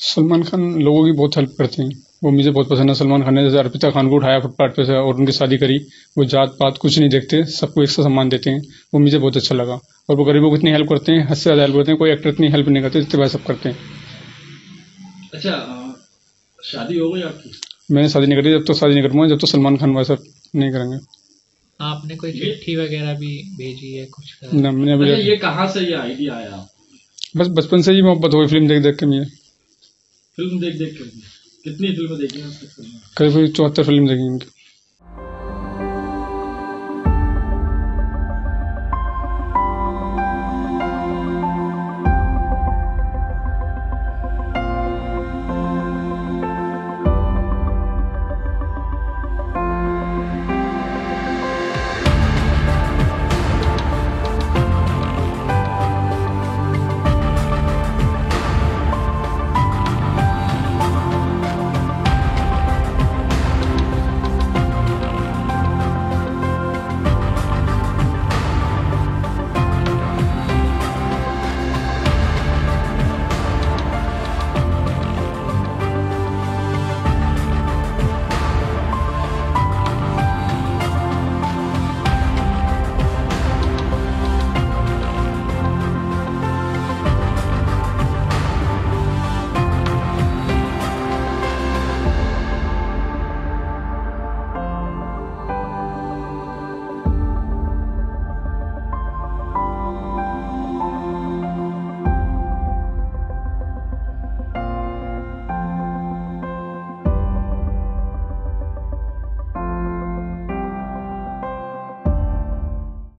सलमान खान लोगों की बहुत हेल्प करते हैं। वो मुझे बहुत पसंद है। सलमान खान ने जैसे अर्पिता खान को उठाया फुटपाथ पे से और उनकी शादी करी। वो जात पात कुछ नहीं देखते सबको एक सा सम्मान देते हैं। वो मुझे बहुत अच्छा लगा। और वो गरीबों को इतनी हेल्प करते हैं हद से ज़्यादा हेल्प करते हैं कोई एक्टर इतनी हेल्प नहीं करते जितने भाई सब करते हैं। अच्छा शादी हो गई आपकी? मैंने शादी नहीं करी जब तक शादी नहीं करूँगा जब तो सलमान खान वैसा नहीं करेंगे। आपने कोई चिट्ठी वगैरह भी भेजी है कुछ ना मैंने अभी अच्छा ये कहाँ से ये आइडिया आया? बस बचपन से ही मोहब्बत हो गई फ़िल्म देख देख के मुझे। फ़िल्म देख देख कर कितनी फ़िल्में देखी फ़िल्में करीब चौहत्तर फ़िल्म देखी उनकी।